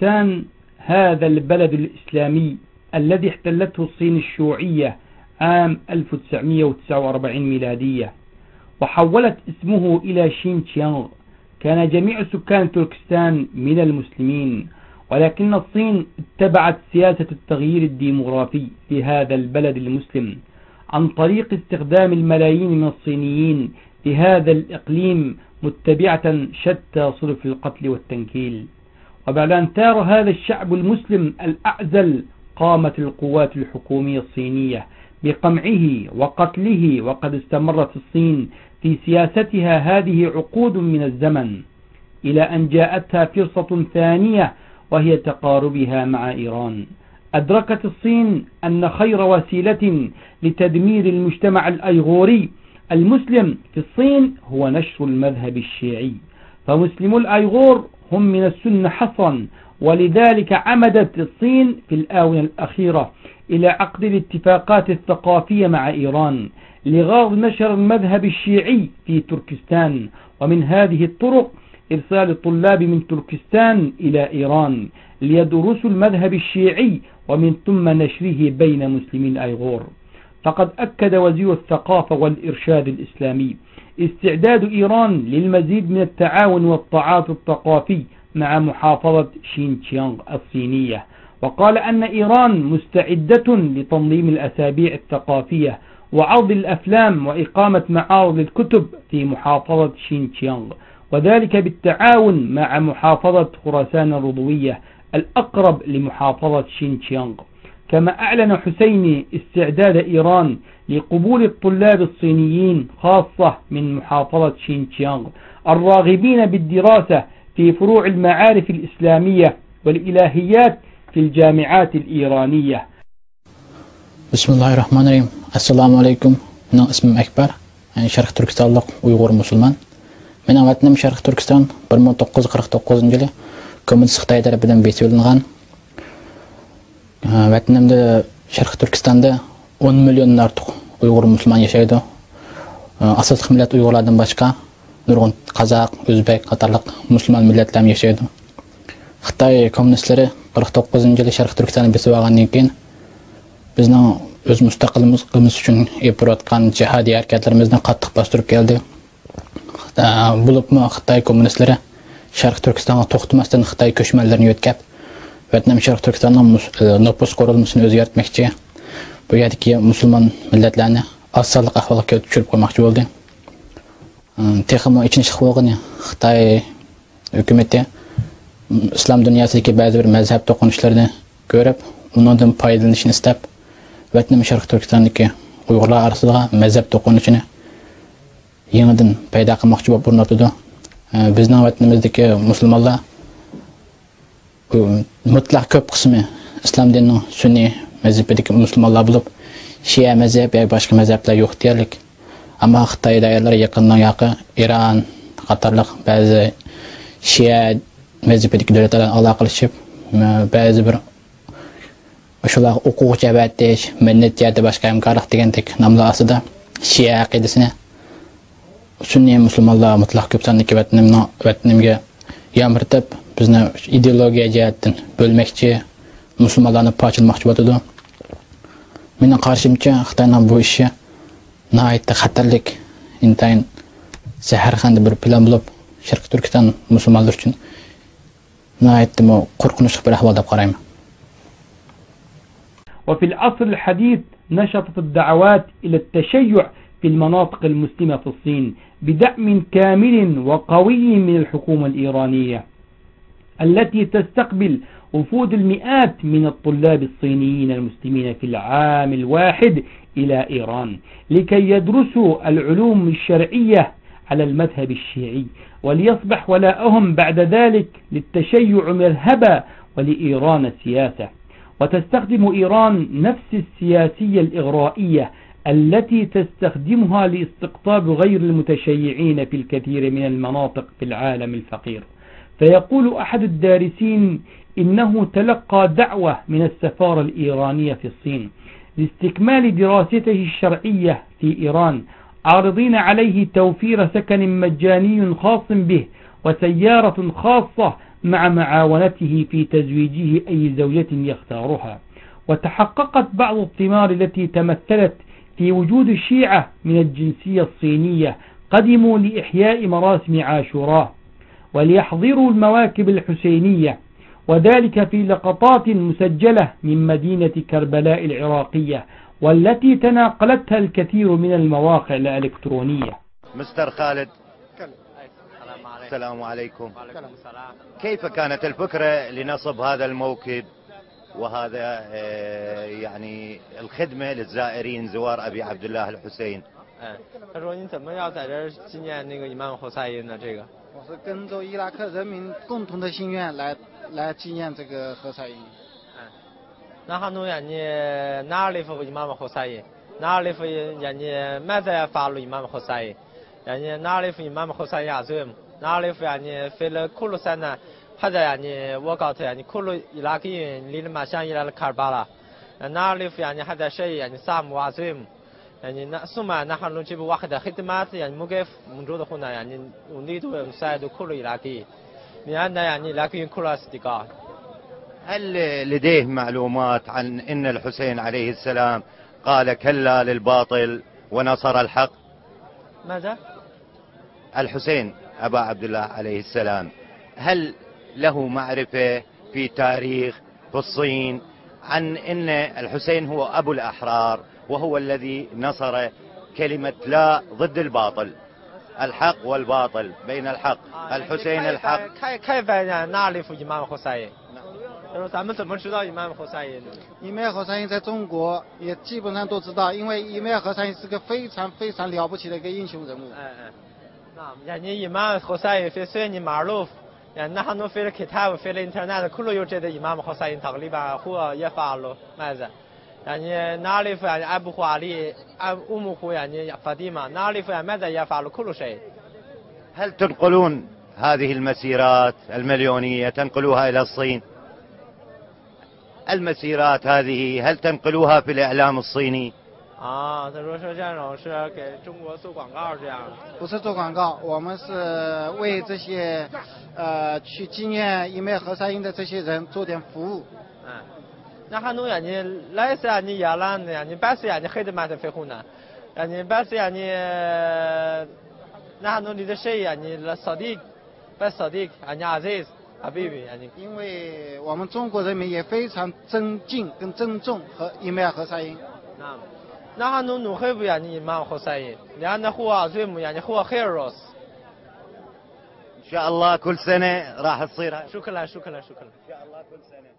تركستان هذا البلد الإسلامي الذي احتلته الصين الشيوعية عام 1949 ميلادية وحولت اسمه إلى شين تشيانغ كان جميع سكان تركستان من المسلمين ولكن الصين اتبعت سياسة التغيير الديمغرافي في هذا البلد المسلم عن طريق استخدام الملايين من الصينيين لهذا الإقليم متبعة شتى صرف القتل والتنكيل. وبعد أن ثار هذا الشعب المسلم الأعزل قامت القوات الحكومية الصينية بقمعه وقتله وقد استمرت الصين في سياستها. هذه عقود من الزمن إلى أن جاءتها فرصة ثانية وهي تقاربها مع إيران. أدركت الصين أن خير وسيلة لتدمير المجتمع الأيغوري المسلم في الصين هو نشر المذهب الشيعي. فمسلمو الأيغور هم من السنة حصرا. ولذلك عمدت الصين في الآونة الأخيرة إلى عقد الاتفاقات الثقافية مع إيران لغرض نشر المذهب الشيعي في تركستان. ومن هذه الطرق إرسال الطلاب من تركستان إلى إيران ليدرسوا المذهب الشيعي ومن ثم نشره بين مسلمين أيغور. فقد أكد وزير الثقافة والإرشاد الإسلامي. استعداد إيران للمزيد من التعاون والتعاطي الثقافي مع محافظة شينشيانغ الصينية. وقال أن إيران مستعدة لتنظيم الأسابيع الثقافية وعرض الأفلام وإقامة معارض الكتب في محافظة شينشيانغ وذلك بالتعاون مع محافظة خراسان الرضوية الأقرب لمحافظة شينشيانغ كما أعلن حسيني استعداد إيران لقبول الطلاب الصينيين خاصة من محافظة شينشيانغ الراغبين بالدراسة في فروع المعارف الإسلامية والإلهيات في الجامعات الإيرانية. بسم الله الرحمن الرحيم. السلام عليكم. من اسمim Ekber yani Şərq Türkistanlıq Uyğur musulman Mening vətənim Şərq Türkistan 1949 yılı Komünist Xitay tərəfindən besirilgan Vətənimdə Şərq Türkistanda 10 milyondan артық Uyğur musulman yaşaydı. Asaslık millet Uygurlardan başka nurgun Kazak, Özbek, Katarlık musulman milletler yaşaydı. Xitay komünistleri 49 yılı Şərq Türkistan'ı besip algandan keyin bizning o'z mustaqilligimiz uchun epirayotgan jihodiy harakatlarimizni qattiq bostirib keldi bo'libmi xitoy kommunistlari sharq turkistonga to'xtamasdan xitoy ko'chmanlarini yo'tkab Vietnam sharq turkistonning e, nopus qurilmasini o'zgartmoqchi bu yerdagi musulmon millatlarni osonlik ahvolga tushirib qo'ymoqchi bo'ldi texmo ichinchi bo'lgani xitoy hukumati islom dunyosidagi ba'zi bir mazhab to'qinishlarini ko'rib undan foydalanishni istab vietnam sharq turkistondagi uyg'urlar orasida mazhab to'qinishini yangidan paydo qilmoqchi bo'lib urinatidi bizning vatnimizdagi musulmonlar мұтлақ көп қысымы ислам дінінің сүнни мезхебідегі мұсылмандар болып шия мезхеб я башқа мезхеблер жоқ дерлік амма қытай дайырлары яқыннан яқы иран қатарлық бәзі шия мәзіпедегі дәулеттерден алла қылышып бәзі бір ошолар укук жабаттеш миннет жаты башка имкарлык дегендек намлар астында шия акидесине сүнни мусулманлар мутлак көп сандык ватанимге ямыртып بزنا ایدئولوژی جهتن بلمکچی مسلمانان پاچل مخشوت دو من قارشم چه اختر نبویشی نهایت خطرلیک این تاین سهر خند بر پلان بلوب شرق ترکستان مسلمان دوچن نهایت مو قرقنش بر احوال دبقرایم وفي العصر الحديث نشطت الدعوات إلى التشيع في المناطق المسلمة في الصين بدعم كامل وقوي من الحكومة الإيرانية التي تستقبل وفود المئات من الطلاب الصينيين المسلمين في العام الواحد إلى إيران لكي يدرسوا العلوم الشرعية على المذهب الشيعي وليصبح ولاءهم بعد ذلك للتشيع مذهبا ولإيران السياسة وتستخدم إيران نفس السياسية الإغرائية التي تستخدمها لاستقطاب غير المتشيعين في الكثير من المناطق في العالم الفقير. فيقول أحد الدارسين إنه تلقى دعوة من السفارة الإيرانية في الصين لاستكمال دراسته الشرعية في إيران عارضين عليه توفير سكن مجاني خاص به وسيارة خاصة مع معاونته في تزويجه أي زوجة يختارها. وتحققت بعض الثمار التي تمثلت في وجود الشيعة من الجنسية الصينية قدموا لإحياء مراسم عاشوراء. وليحضروا المواكب الحسينية وذلك في لقطات مسجلة من مدينة كربلاء العراقية والتي تناقلتها الكثير من المواقع الإلكترونية مستر خالد السلام عليكم كيف كانت الفكرة لنصب هذا الموكب وهذا آه، يعني الخدمة للزائرين زوار أبي عبد الله الحسين 哎，他说你怎么要在这儿纪念那个伊曼侯赛因呢？这个 我是跟着伊拉克人民共同的心愿来来纪念这个何赛因。那哈侬人家哪里服伊妈妈何赛因？哪里服人家麦在法路伊妈妈何赛因？人家哪里服伊妈妈何赛因阿祖？哪里服人家飞了库鲁山呢？还在人家沃高特人家库鲁伊拉克人离了马乡伊拉的卡尔巴拉？哪里服人家还在谁呀人萨姆阿祖？يعني ثم نحن نجيب واحد خدمات يعني موقف موجود هنا يعني نريد نساعد كل عراقي لأن يعني عراقي كل أصدقاء. هل لديه معلومات عن أن الحسين عليه السلام قال كلا للباطل ونصر الحق؟ ماذا؟ الحسين أبا عبد الله عليه السلام هل له معرفة في تاريخ في الصين عن أن الحسين هو أبو الأحرار وهو الذي نصر كلمة لا ضد الباطل الحق والباطل بين الحق الحسين الحق 开开发人哪里夫伊玛目侯赛因？他说咱们怎么知道伊玛目侯赛因呢？伊麦和赛因在中国也基本上都知道，因为伊麦和赛因是个非常非常了不起的一个英雄人物。 哎哎，那 يعني إمام حسين في سن معروف يعني نحن في الكتاب في الإنترنت كل يوجد إمام حسين تقريبا هو يفعل ماذا؟ يعني نعرف يعني أبوه علي أب- أمه يعني فاطمة نعرف يعني ماذا يفعل كل شيء هل تنقلون هذه المسيرات المليونية تنقلوها إلى الصين المسيرات هذه هل تنقلوها في الإعلام الصيني 啊，他说是这种是给中国做广告这样。不是做广告，我们是为这些呃去纪念伊麦和赛因的这些人做点服务。 اه. نحن يعني ليس يعني يعلن يعني بس يعني خدمة في هنا يعني بس يعني آه، نحن نريد شيء يعني للصديق بس صديق يعني عزيز حبيبي يعني 因为我们中国人民也非常尊敬跟尊重和伊麦和赛因。 نعم نحن نحب يعني إمام حسين لأنه هو عظيم يعني هو هيروس إن شاء الله كل سنة راح تصير هاي. شكرا شكرا شكرا إن شاء الله كل سنة